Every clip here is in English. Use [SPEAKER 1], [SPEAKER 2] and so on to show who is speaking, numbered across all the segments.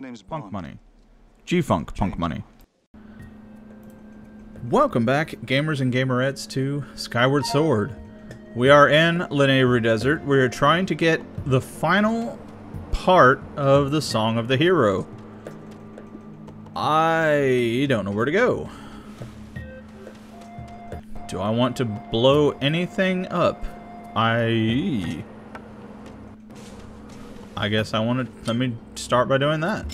[SPEAKER 1] Name's
[SPEAKER 2] Punk
[SPEAKER 1] Bond.
[SPEAKER 2] money. G-Funk punk money. Welcome back, gamers and gamerettes, to Skyward Sword. We are in Lanayru Desert. We are trying to get the final part of the Song of the Hero. I don't know where to go. Do I want to blow anything up? I... I guess I want to... Let me start by doing that.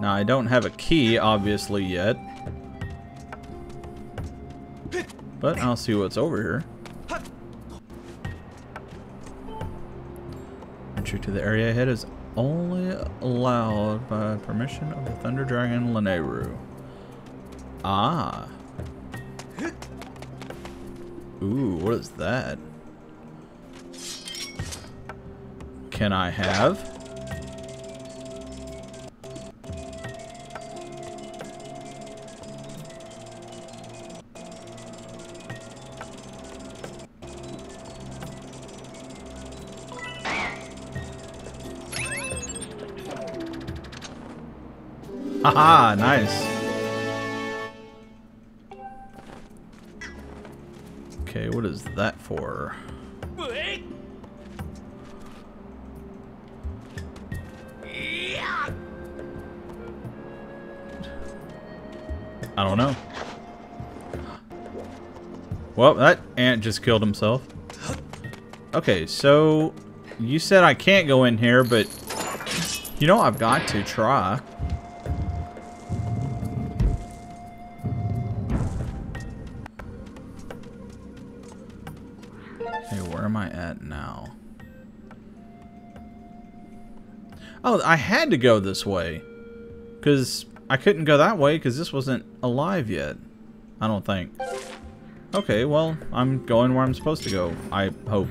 [SPEAKER 2] Now, I don't have a key, obviously, yet. But I'll see what's over here. Entry to the area ahead is only allowed by permission of the Thunder Dragon Lanayru. Ah. Ooh, what is that? Can I have? Haha, nice. Okay, what is that for? I don't know. Well, that ant just killed himself. Okay, so you said I can't go in here, but you know I've got to try. Oh, I had to go this way. Because I couldn't go that way because this wasn't alive yet. I don't think. Okay, well, I'm going where I'm supposed to go. I hope.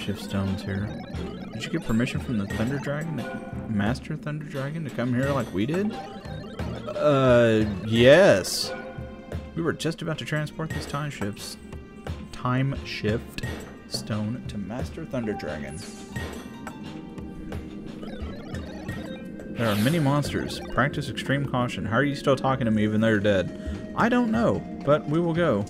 [SPEAKER 2] Shift stones here. Did you get permission from the Thunder Dragon, to, Master Thunder Dragon, to come here like we did? Uh, yes. We were just about to transport this time shifts, time shift stone to Master Thunder Dragon. There are many monsters. Practice extreme caution. How are you still talking to me even though you're dead? I don't know, but we will go.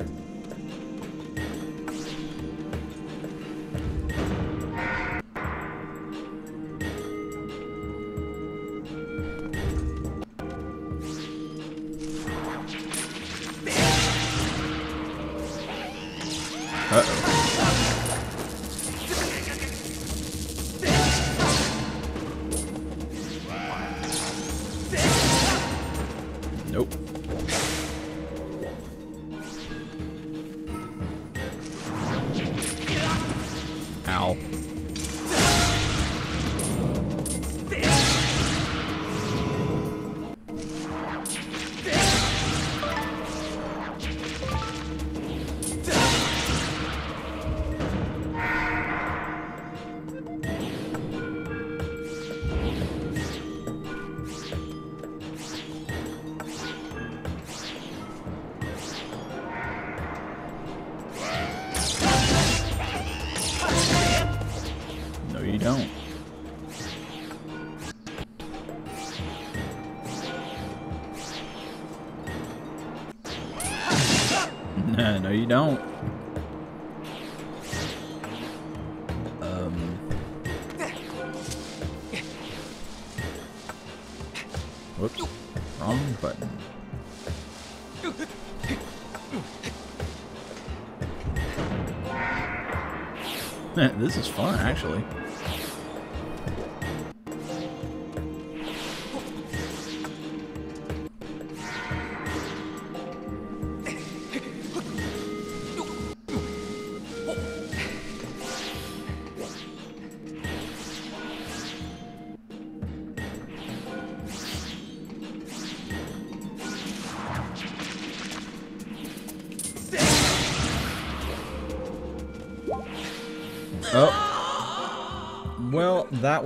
[SPEAKER 2] No, you don't. Um. Wrong button. this is fun, actually.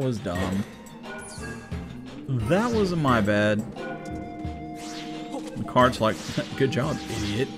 [SPEAKER 2] Was dumb. That was my bad. The card's like, good job, idiot.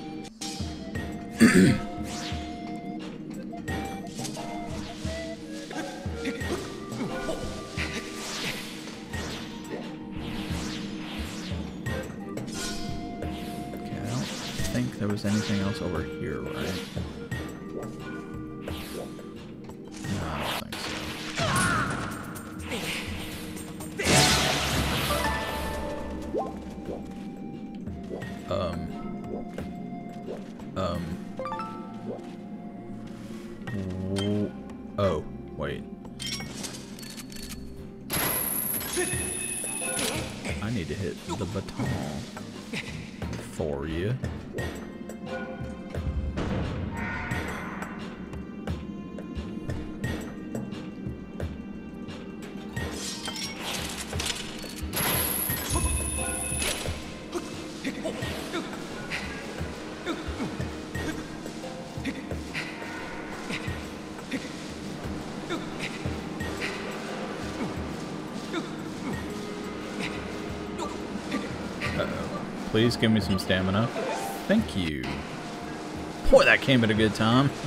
[SPEAKER 2] Um. Um. Oh, wait. I need to hit the baton for you. Please give me some stamina. Thank you. Boy, that came at a good time.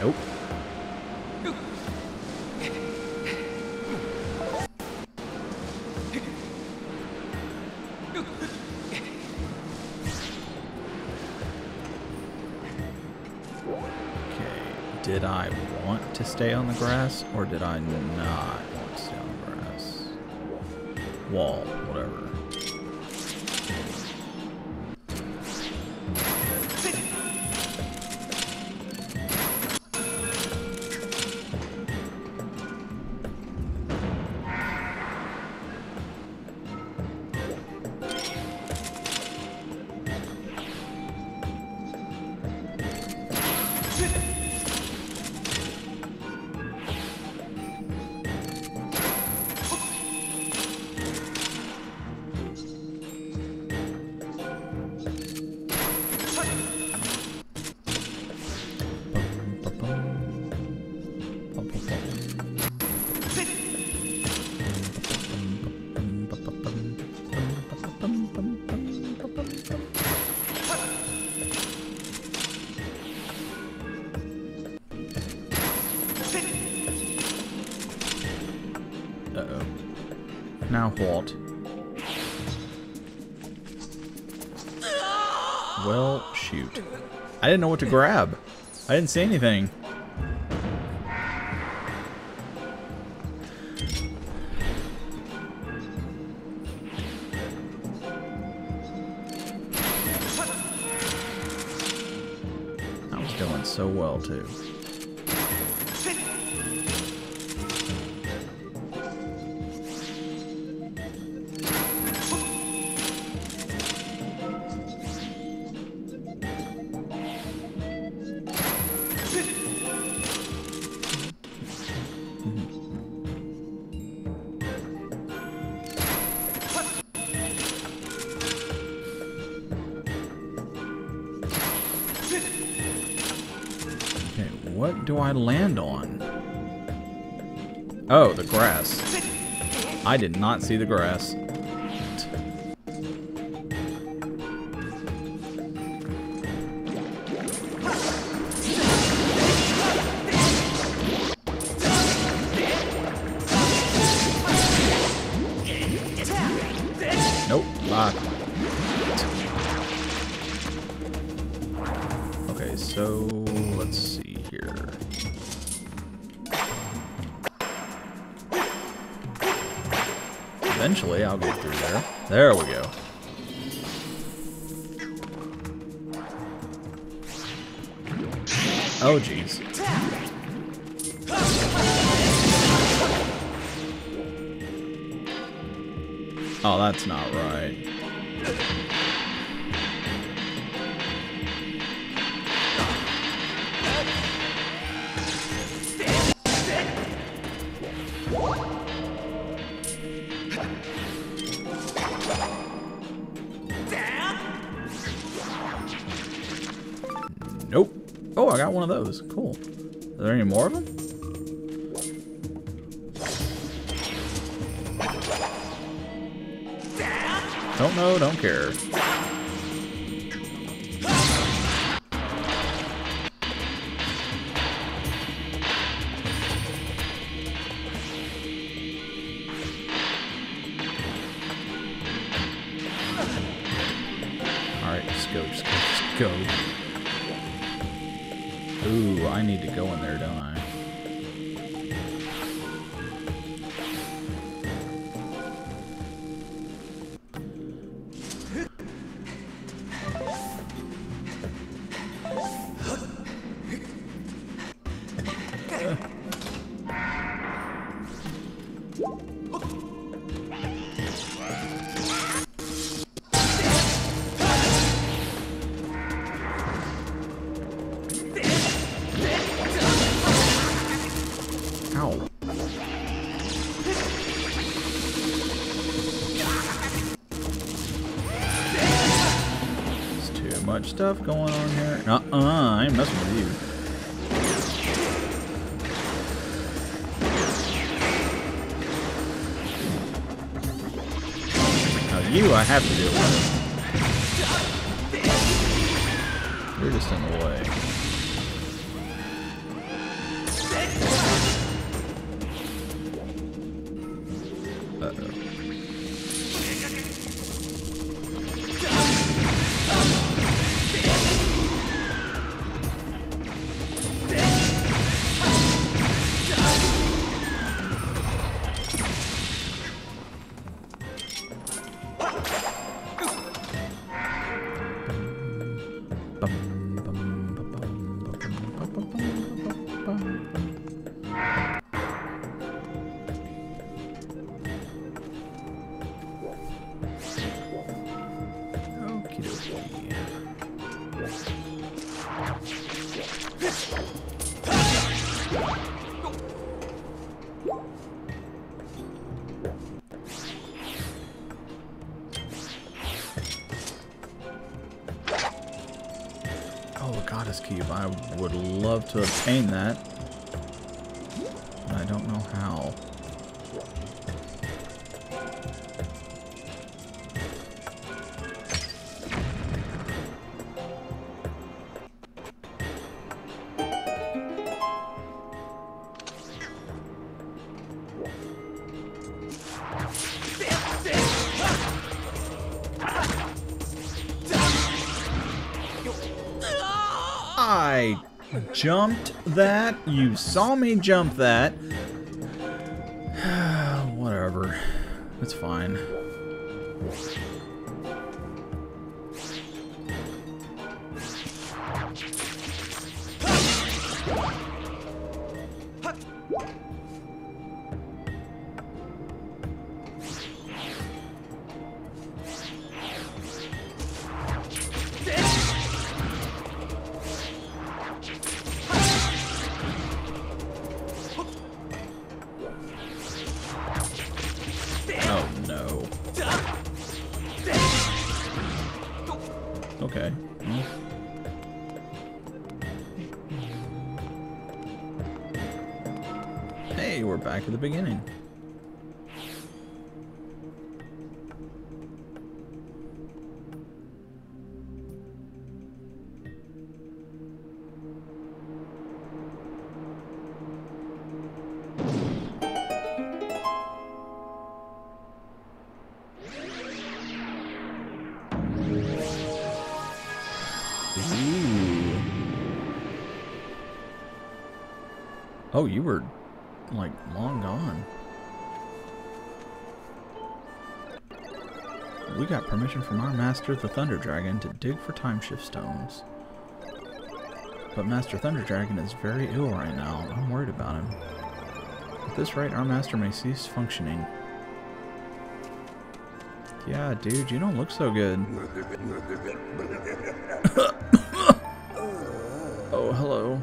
[SPEAKER 2] Nope. Okay, did I want to stay on the grass or did I not Wall, Now what? Well, shoot. I didn't know what to grab. I didn't see anything. What do I land on? Oh, the grass. I did not see the grass. Don't know, don't care. stuff going on here? Uh-uh, I ain't messing love to obtain that. jumped that. You saw me jump that. back to the beginning. Oh, you were permission from our master, the Thunder Dragon, to dig for time shift stones. But Master Thunder Dragon is very ill right now. I'm worried about him. At this rate, our master may cease functioning. Yeah, dude, you don't look so good. oh, hello.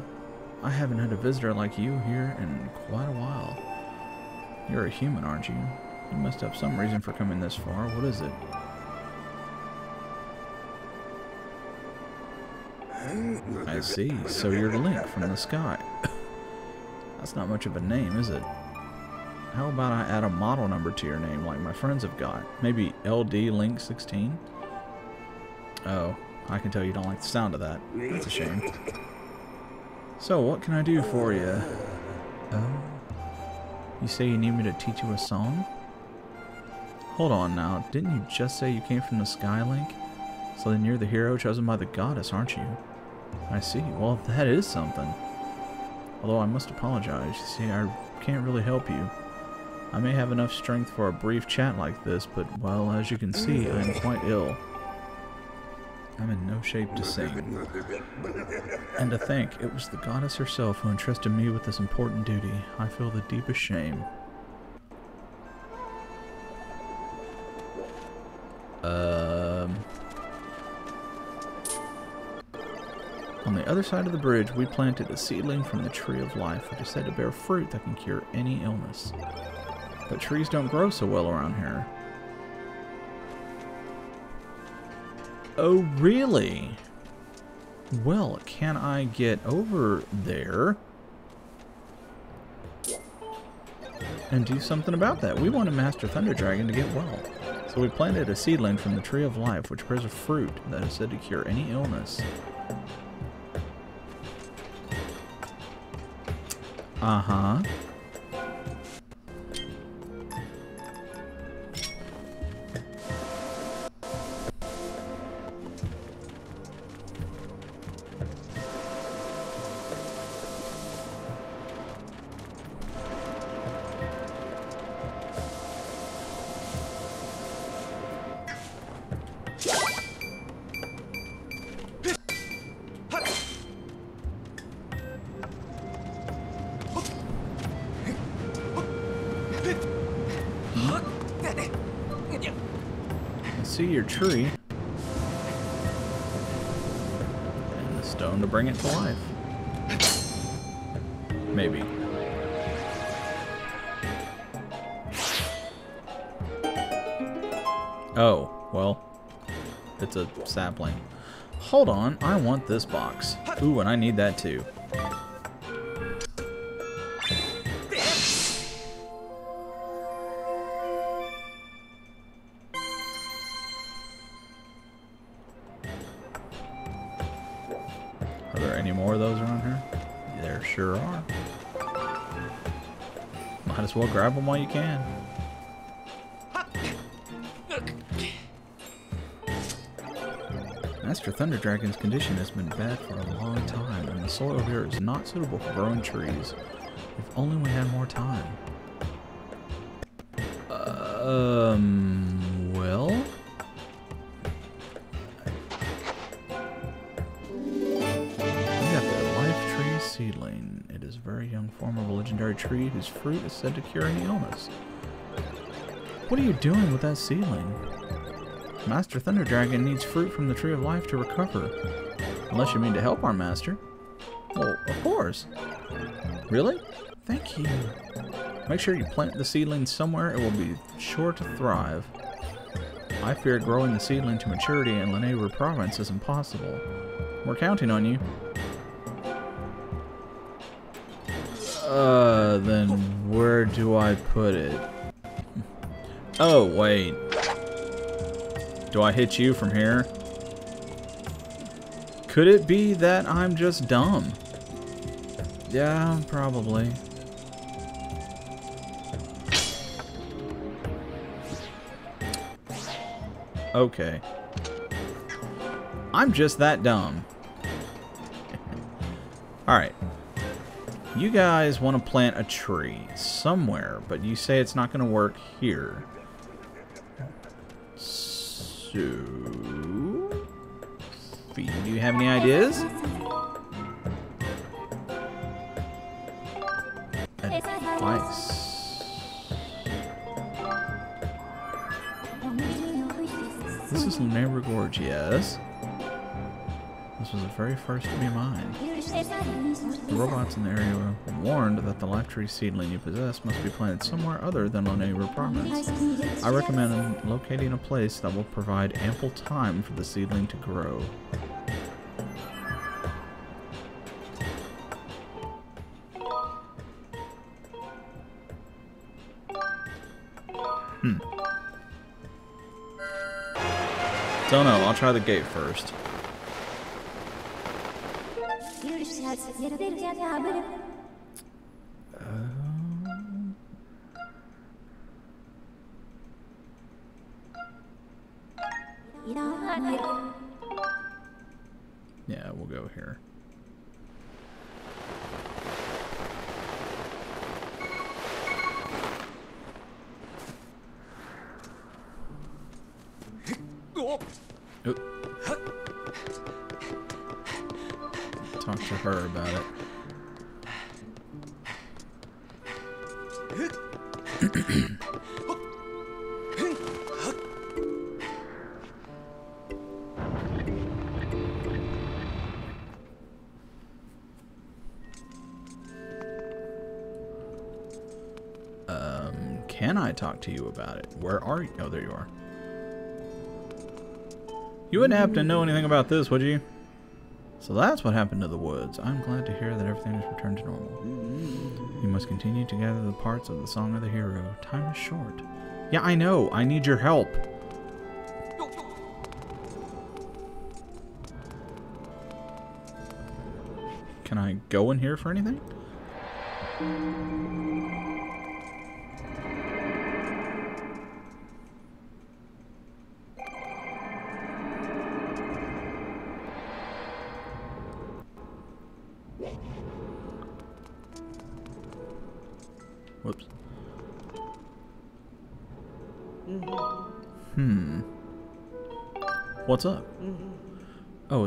[SPEAKER 2] I haven't had a visitor like you here in quite a while. You're a human, aren't you? You must have some reason for coming this far. What is it? I see. So you're Link from the sky. That's not much of a name, is it? How about I add a model number to your name like my friends have got? Maybe LD Link 16? Oh, I can tell you don't like the sound of that. That's a shame. So, what can I do for you? Oh? You say you need me to teach you a song? Hold on now, didn't you just say you came from the sky, Link? So then you're the hero chosen by the goddess, aren't you? I see. Well, that is something. Although I must apologize. You see, I can't really help you. I may have enough strength for a brief chat like this, but, well, as you can see, I am quite ill. I'm in no shape to sing. And to think, it was the goddess herself who entrusted me with this important duty. I feel the deepest shame. Um... On the other side of the bridge, we planted a seedling from the tree of life, which is said to bear fruit that can cure any illness. But trees don't grow so well around here. Oh, really? Well, can I get over there and do something about that? We want a Master Thunder Dragon to get well. So we planted a seedling from the Tree of Life, which bears a fruit that is said to cure any illness. Uh-huh. see I want this box. Ooh, and I need that too. Are there any more of those around here? There sure are. Might as well grab them while you can. Master Thunder Dragon's condition has been bad for a long time, and the soil here is not suitable for growing trees. If only we had more time. Um, well... We have the life tree seedling. It is a very young form of a legendary tree whose fruit is said to cure any illness. What are you doing with that seedling? Master Thunder Dragon needs fruit from the Tree of Life to recover. Unless you mean to help our master. Well, of course. Really? Thank you. Make sure you plant the seedling somewhere it will be sure to thrive. I fear growing the seedling to maturity in Lanayru province is impossible. We're counting on you. Uh, then where do I put it? Oh, wait. Do I hit you from here? Could it be that I'm just dumb? Yeah, probably. Okay. I'm just that dumb. Alright. You guys want to plant a tree somewhere, but you say it's not going to work here. So... Fi, do you have any ideas? Advice. This is never yes. This was the very first to be mine. The robots in the area were warned that the life tree seedling you possess must be planted somewhere other than on Lunaria Apartments. I recommend locating a place that will provide ample time for the seedling to grow. Hmm. Don't know. I'll try the gate first. Um, um, can I talk to you about it? Where are you? Oh, there you are. You wouldn't happen to know anything about this, would you? So that's what happened to the woods. I'm glad to hear that everything has returned to normal. You must continue to gather the parts of the Song of the Hero. Time is short. Yeah, I know. I need your help. Can I go in here for anything?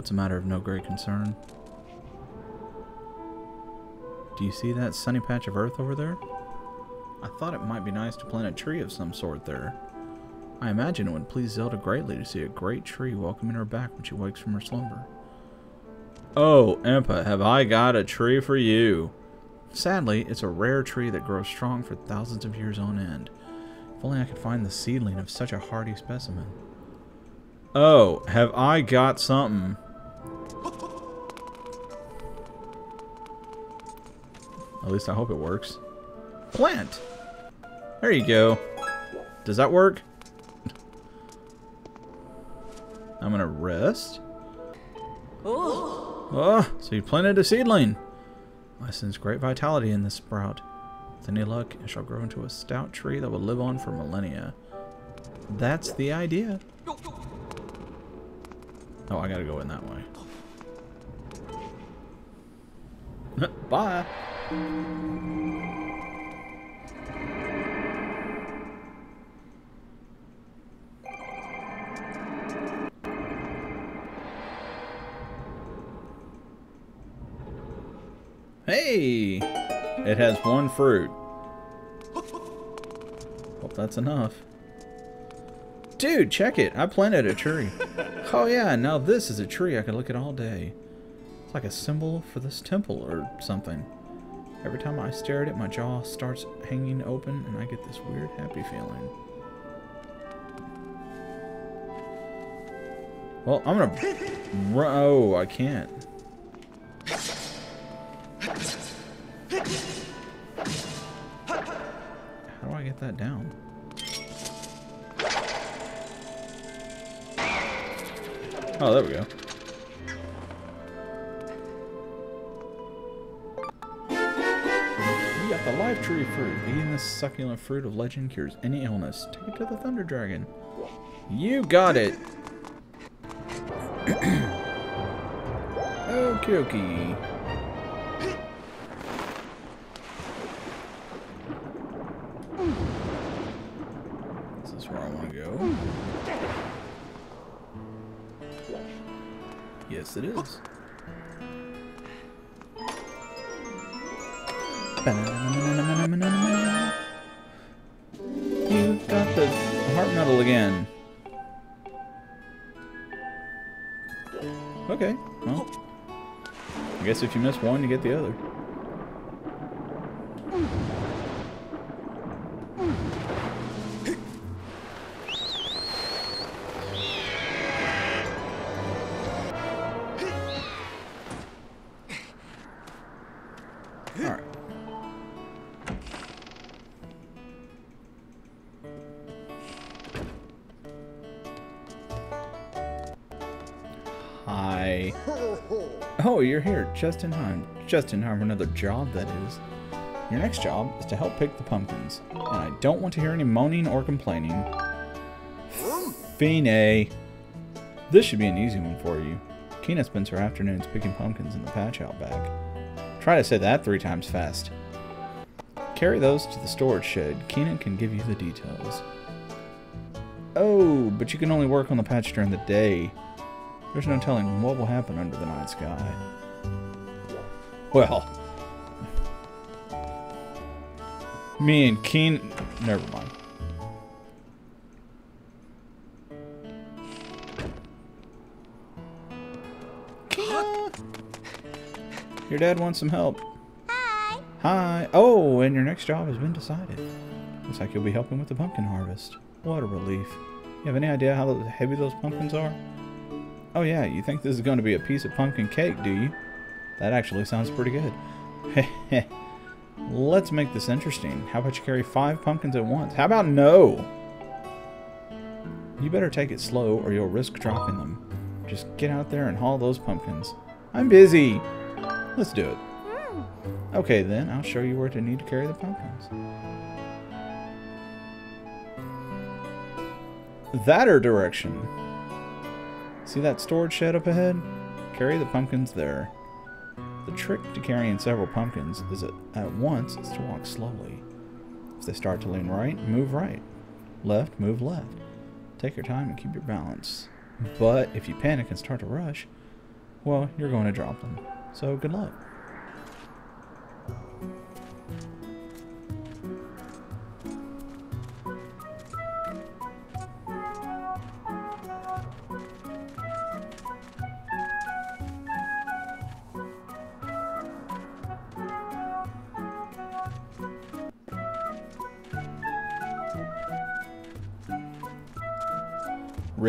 [SPEAKER 2] It's a matter of no great concern. Do you see that sunny patch of earth over there? I thought it might be nice to plant a tree of some sort there. I imagine it would please Zelda greatly to see a great tree welcoming her back when she wakes from her slumber. Oh, Impa, have I got a tree for you? Sadly, it's a rare tree that grows strong for thousands of years on end. If only I could find the seedling of such a hardy specimen. Oh, have I got something? At least I hope it works. Plant! There you go. Does that work? I'm gonna rest. Oh, so you planted a seedling. I sense great vitality in this sprout. With any luck, it shall grow into a stout tree that will live on for millennia. That's the idea. Oh, I gotta go in that way. Bye. Hey! It has one fruit. Hope that's enough. Dude, check it. I planted a tree. Oh yeah, now this is a tree I can look at all day. It's like a symbol for this temple or something. Every time I stare at it, my jaw starts hanging open and I get this weird happy feeling. Well, I'm gonna... Oh, I can't. How do I get that down? Oh, there we go. Tree fruit. Eating this succulent fruit of legend cures any illness. Take it to the Thunder Dragon. You got it! Okie dokie. This is where I want to go. Yes, it is. If you miss one, you get the other. Just in time. Just in time for another job, that is. Your next job is to help pick the pumpkins. And I don't want to hear any moaning or complaining. Fine. This should be an easy one for you. Kina spends her afternoons picking pumpkins in the patch out back. Try to say that three times fast. Carry those to the storage shed. Keenan can give you the details. Oh, but you can only work on the patch during the day. There's no telling what will happen under the night sky. Well. Me and Keen... Never mind. Kina! Your dad wants some help.
[SPEAKER 1] Hi.
[SPEAKER 2] Hi. Oh, and your next job has been decided. Looks like you'll be helping with the pumpkin harvest. What a relief. You have any idea how heavy those pumpkins are? Oh yeah, you think this is going to be a piece of pumpkin cake, do you? That actually sounds pretty good. Let's make this interesting. How about you carry five pumpkins at once? How about no? You better take it slow or you'll risk dropping them. Just get out there and haul those pumpkins. I'm busy. Let's do it. Hmm. Okay then, I'll show you where to need to carry the pumpkins. That or direction. See that storage shed up ahead? Carry the pumpkins there. The trick to carrying several pumpkins is that at once is to walk slowly. If they start to lean right, move right. Left, move left. Take your time and keep your balance. But if you panic and start to rush, well, you're going to drop them. So good luck.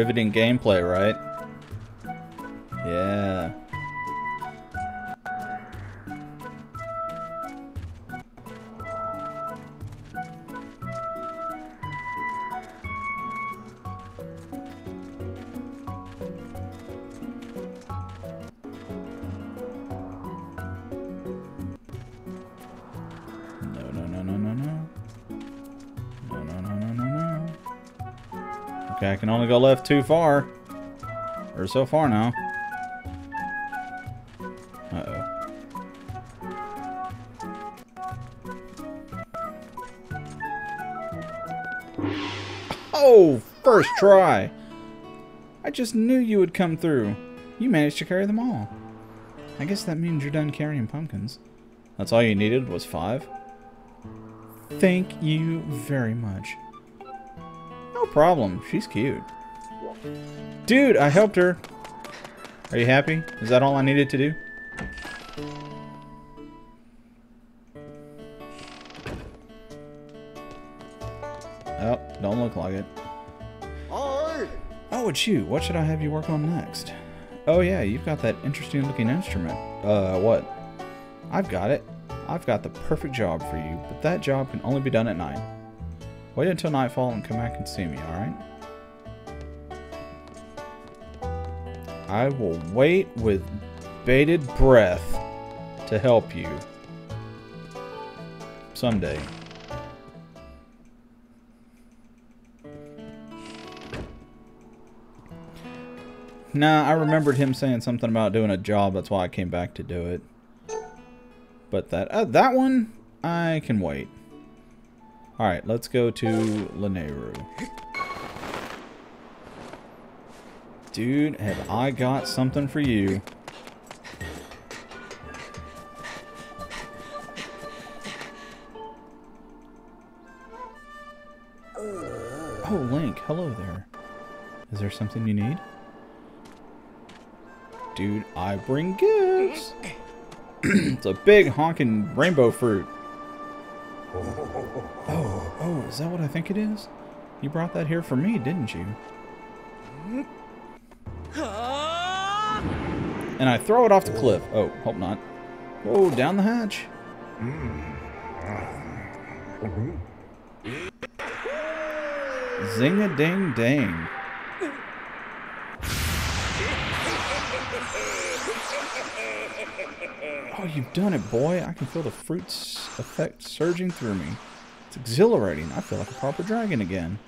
[SPEAKER 2] Riveting gameplay, right? Too far. Or so far now. Uh-oh. Oh, first try. I just knew you would come through. You managed to carry them all. I guess that means you're done carrying pumpkins. That's all you needed was five? Thank you very much. No problem. She's cute. Dude, I helped her. Are you happy? Is that all I needed to do? Oh, don't look like it. Oh, it's you. What should I have you work on next? Oh yeah, you've got that interesting looking instrument. Uh, what? I've got it. I've got the perfect job for you, but that job can only be done at night. Wait until nightfall and come back and see me, alright? I will wait with bated breath to help you. Someday. Nah, I remembered him saying something about doing a job. That's why I came back to do it. But that uh, that one, I can wait. Alright, let's go to Lanayru. Dude, have I got something for you. Oh, Link, hello there. Is there something you need? dude, I bring gifts. it's a big honking rainbow fruit. Oh, oh, is that what I think it is? You brought that here for me, didn't you? And I throw it off the cliff. Oh, hope not. Oh, down the hatch. Zing a ding ding. Oh, you've done it, boy. I can feel the fruit's effect surging through me. It's exhilarating. I feel like a proper dragon again.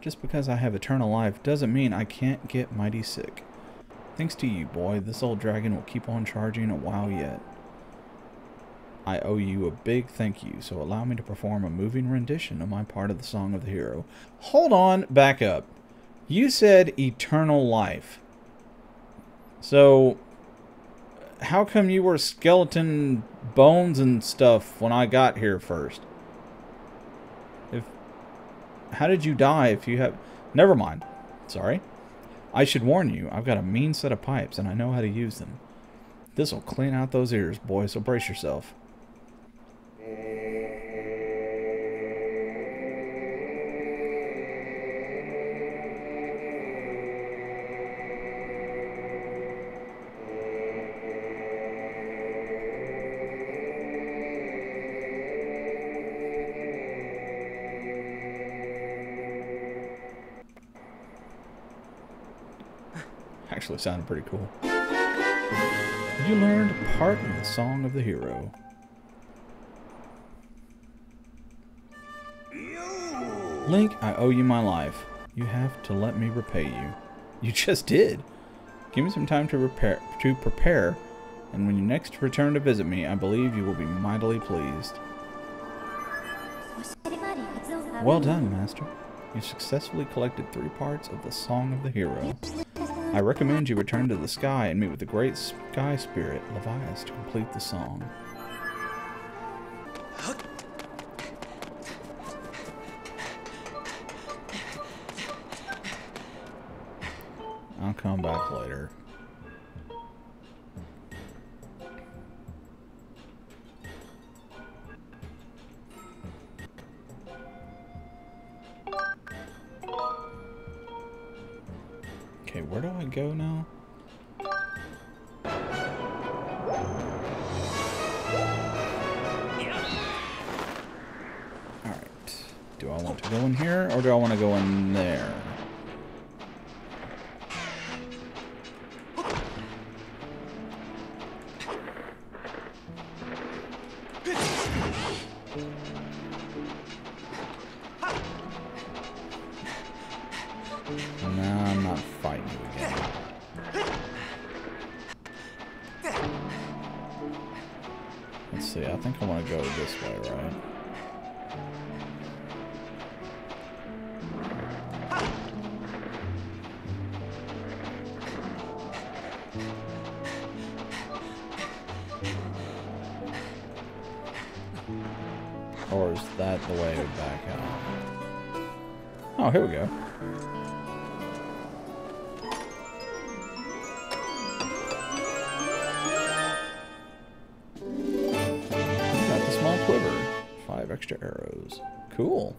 [SPEAKER 2] Just because I have eternal life doesn't mean I can't get mighty sick. Thanks to you, boy, this old dragon will keep on charging a while yet. I owe you a big thank you, so allow me to perform a moving rendition of my part of the Song of the Hero. Hold on, back up. You said eternal life. So, how come you were skeleton bones and stuff when I got here first? How did you die if you have Never mind. Sorry. I should warn you, I've got a mean set of pipes and I know how to use them. This'll clean out those ears, boy, so brace yourself. Actually sounded pretty cool. You learned part of the Song of the Hero. Link, I owe you my life. You have to let me repay you. You just did. Give me some time to repair to prepare, and when you next return to visit me, I believe you will be mightily pleased. Well done, Master. You successfully collected three parts of the Song of the Hero. I recommend you return to the sky and meet with the great sky spirit, Levias, to complete the song. No, I'm not fighting you again. Let's see, I think I want to go this way, right? Or is that the way back out? Oh, here we go. Cool.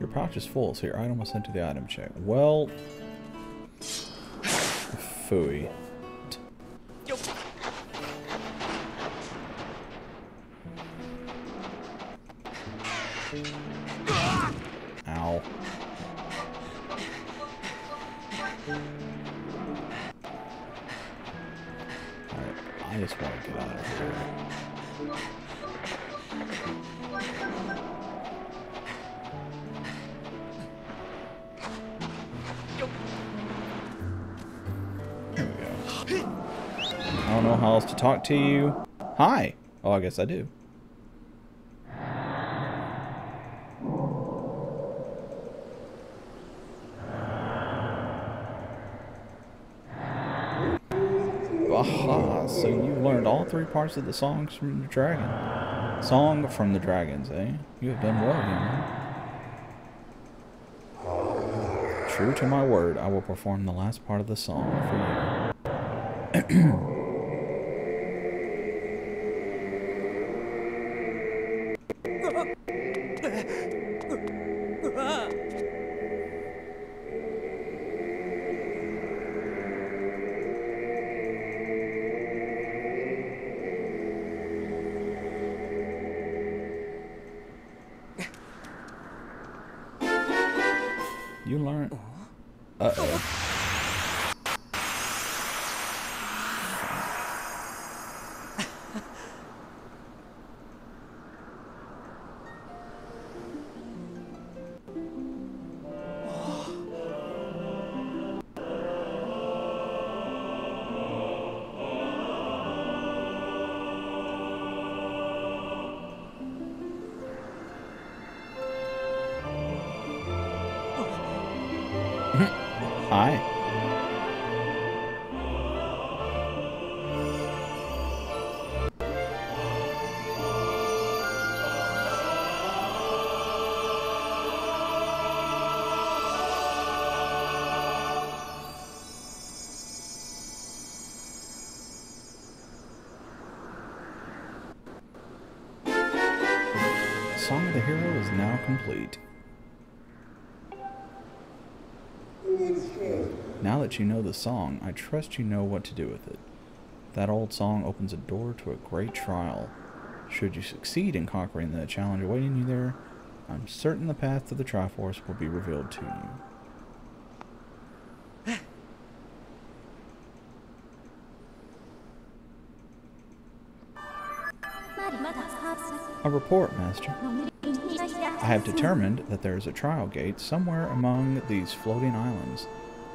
[SPEAKER 2] Your pouch is full, so your item was sent to the item check. Well... Phooey. To you. Hi. Oh, I guess I do. Aha, so you learned all three parts of the songs from the dragon. Song from the dragons, eh? You have done well, young man. True to my word, I will perform the last part of the song for you. You the Hero is now complete. Now that you know the song, I trust you know what to do with it. That old song opens a door to a great trial. Should you succeed in conquering the challenge awaiting you there, I'm certain the path to the Triforce will be revealed to you. A report, Master. I have determined that there is a trial gate somewhere among these floating islands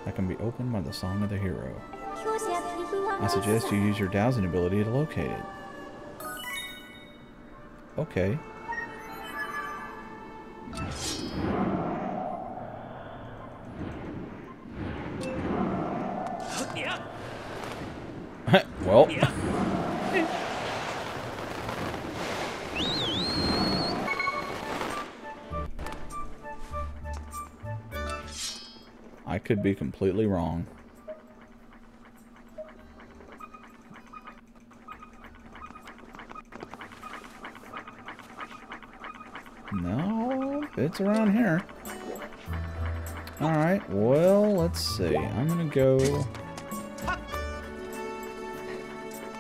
[SPEAKER 2] that can be opened by the Song of the Hero. I suggest you use your dowsing ability to locate it. Okay. Could be completely wrong. No, it's around here. Alright, well, let's see. I'm gonna go...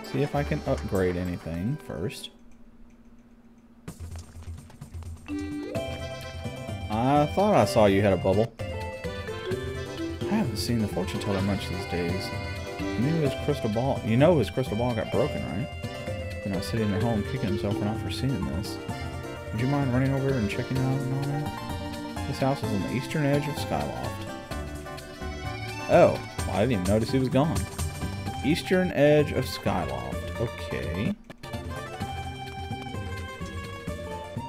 [SPEAKER 2] See if I can upgrade anything first. I thought I saw you had a bubble. Haven't seen the fortune teller much these days. You knew his crystal ball. You know his crystal ball got broken, right? You're not sitting at home kicking himself for not foreseeing this. Would you mind running over and checking out on it? This house is on the eastern edge of Skyloft. Oh, well, I didn't even notice he was gone. Eastern edge of Skyloft. Okay.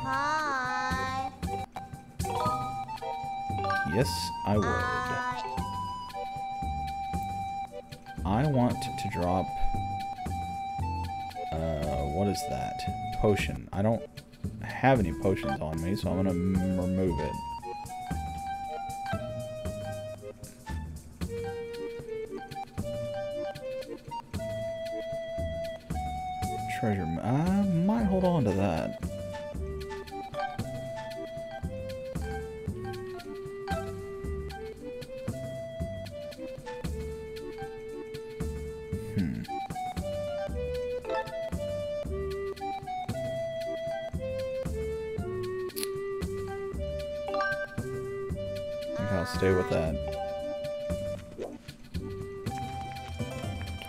[SPEAKER 1] Hi.
[SPEAKER 2] Yes, I would. I want to drop. Uh, what is that? Potion. I don't have any potions on me, so I'm gonna m- remove it. Treasure. I might hold on to that.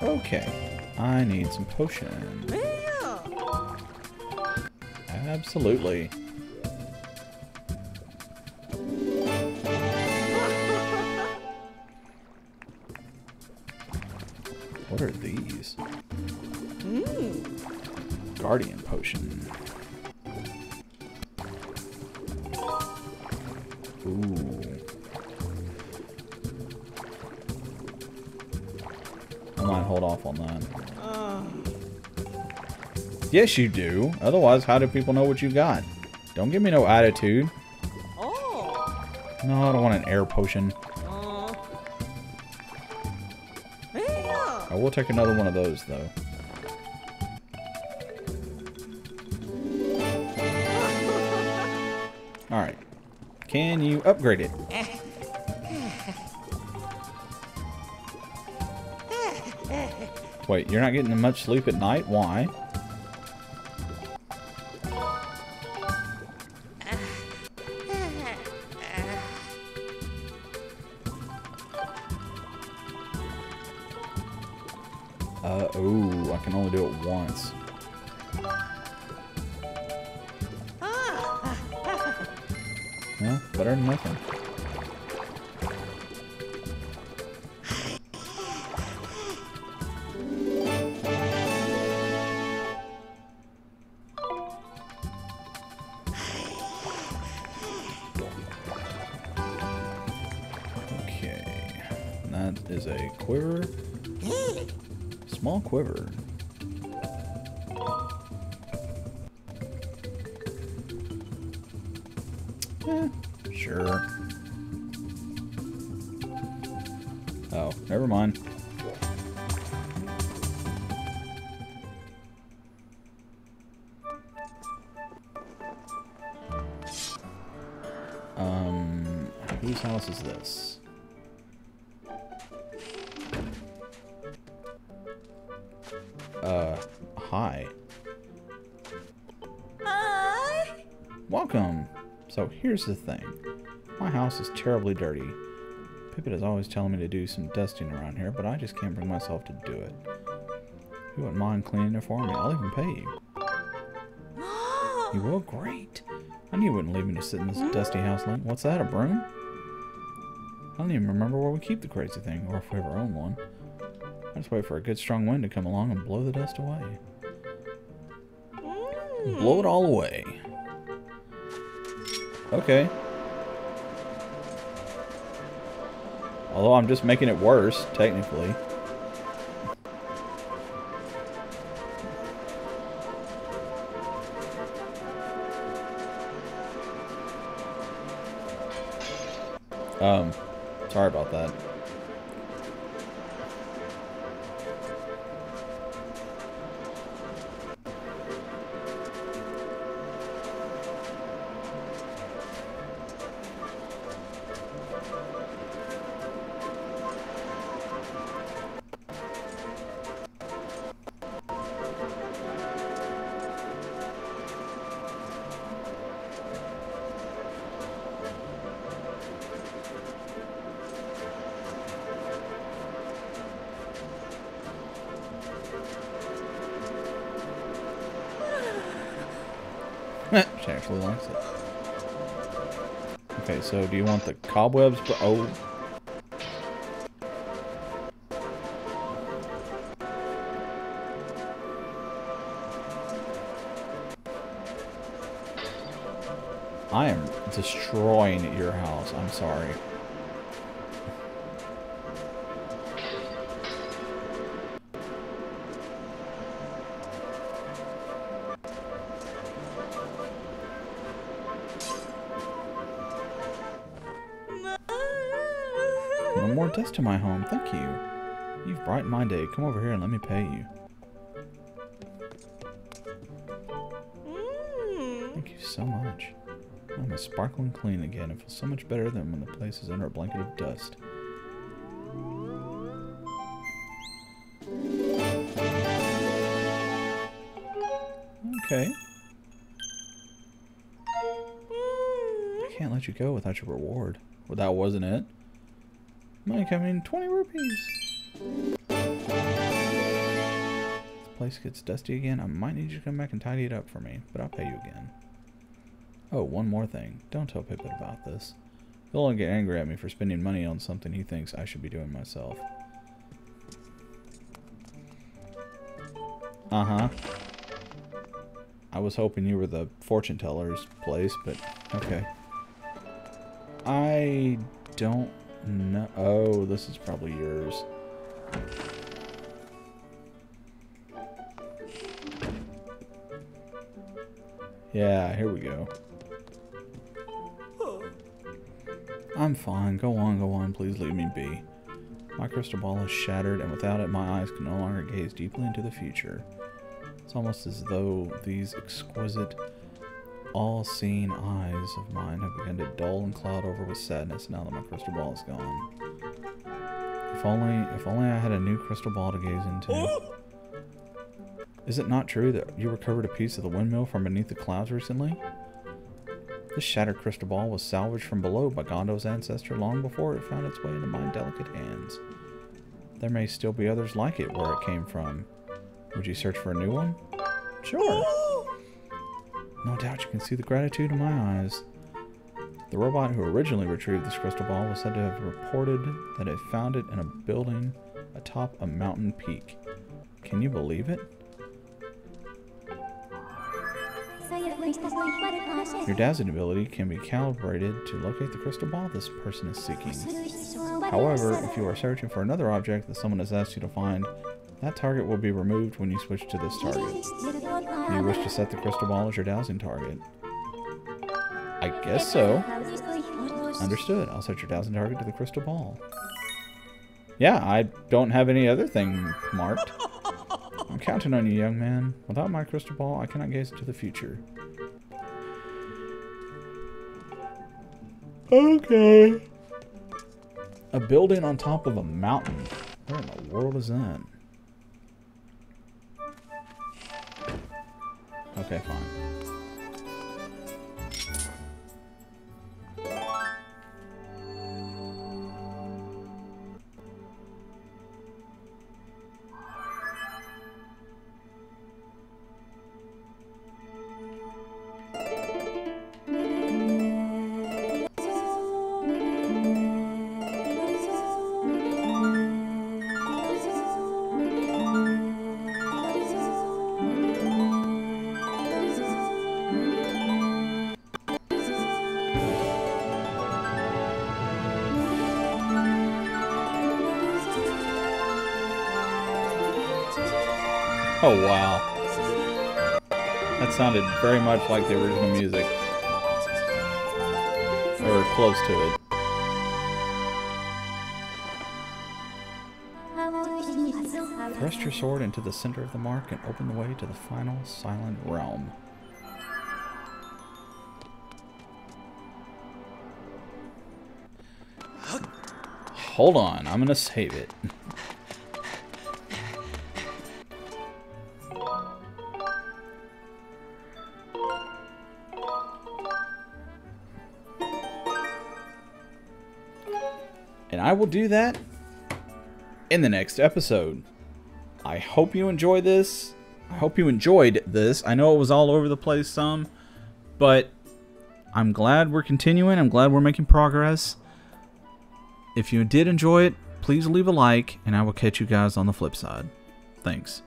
[SPEAKER 2] Okay. I need some potion. Absolutely. What are these? Hmm. Guardian potion. Yes, you do. Otherwise, how do people know what you got? Don't give me no attitude.
[SPEAKER 3] Oh.
[SPEAKER 2] No, I don't want an air potion.
[SPEAKER 3] Uh. Yeah.
[SPEAKER 2] I will take another one of those, though. Alright. Can you upgrade it? Wait, you're not getting much sleep at night? Why? Is a quiver. Mm. Small quiver. House is terribly dirty. Pipit is always telling me to do some dusting around here, but I just can't bring myself to do it. If you wouldn't mind cleaning it for me, I'll even pay you. You will? Great. I knew you wouldn't leave me to sit in this dusty house alone. What's that, a broom? I don't even remember where we keep the crazy thing, or if we ever own one. I just wait for a good strong wind to come along and blow the dust away. Mm. Blow it all away. Okay. Although I'm just making it worse, technically. Um, sorry about that. Cobwebs? But oh, I am destroying your house. I'm sorry. To my home. Thank you. You've brightened my day. Come over here and let me pay you.
[SPEAKER 3] Mm.
[SPEAKER 2] Thank you so much. I'm a sparkling clean again and feel so much better than when the place is under a blanket of dust. Okay. I can't let you go without your reward. Well, that wasn't it. Money coming, in 20 rupees. This place gets dusty again. I might need you to come back and tidy it up for me, but I'll pay you again. Oh, one more thing. Don't tell Pipit about this. He'll only get angry at me for spending money on something he thinks I should be doing myself. Uh-huh. I was hoping you were the fortune teller's place, but okay. I don't know. Oh, this is probably yours. Yeah, here we go. I'm fine. Go on, go on. Please leave me be. My crystal ball is shattered, and without it, my eyes can no longer gaze deeply into the future. It's almost as though these exquisite, all-seeing eyes of mine have begun to dull and cloud over with sadness now that my crystal ball is gone. If only, if only I had a new crystal ball to gaze into. Is it not true that you recovered a piece of the windmill from beneath the clouds recently? This shattered crystal ball was salvaged from below by Gondo's ancestor long before it found its way into my delicate hands. There may still be others like it where it came from. Would you search for a new one? Sure. No doubt you can see the gratitude in my eyes. The robot who originally retrieved this crystal ball was said to have reported that it found it in a building atop a mountain peak. Can you believe it? Your dowsing ability can be calibrated to locate the crystal ball this person is seeking. However, if you are searching for another object that someone has asked you to find, that target will be removed when you switch to this target. You wish to set the crystal ball as your dowsing target? I guess so. Understood. I'll set your dowsing target to the crystal ball. Yeah, I don't have any other thing marked. I'm counting on you, young man. Without my crystal ball, I cannot gaze into the future. Okay. A building on top of a mountain. Where in the world is that? Okay, fine. Oh wow. That sounded very much like the original music. Or close to it. Thrust your sword into the center of the mark and open the way to the final silent realm. Hold on, I'm gonna save it. Do that in the next episode. I hope you enjoy this. I hope you enjoyed this. I know it was all over the place some, but I'm glad we're continuing. I'm glad we're making progress. If you did enjoy it, please leave a like, and I will catch you guys on the flip side. Thanks.